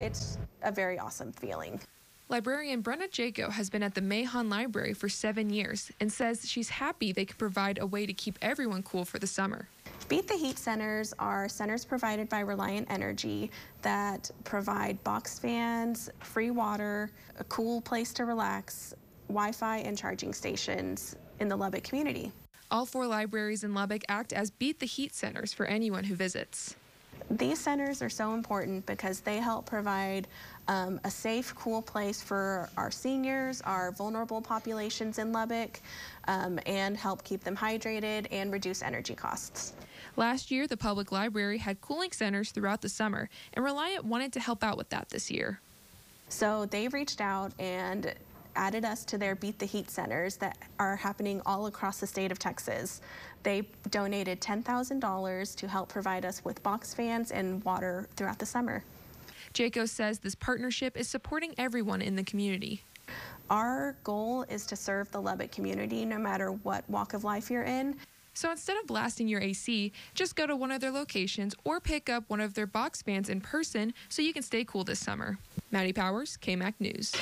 It's a very awesome feeling. Librarian Brenna Jaco has been at the Mahon Library for seven years and says she's happy they can provide a way to keep everyone cool for the summer. Beat the Heat centers are centers provided by Reliant Energy that provide box fans, free water, a cool place to relax, Wi Fi, and charging stations in the Lubbock community. All four libraries in Lubbock act as Beat the Heat centers for anyone who visits. These centers are so important because they help provide um, a safe, cool place for our seniors, our vulnerable populations in Lubbock, um, and help keep them hydrated and reduce energy costs. Last year, the public library had cooling centers throughout the summer, and Reliant wanted to help out with that this year. So they reached out and added us to their Beat the Heat centers that are happening all across the state of Texas. They donated $10,000 to help provide us with box fans and water throughout the summer. Jaco says this partnership is supporting everyone in the community. Our goal is to serve the Lubbock community no matter what walk of life you're in. So instead of blasting your AC, just go to one of their locations or pick up one of their box fans in person so you can stay cool this summer. Maddie Powers, KAMC News.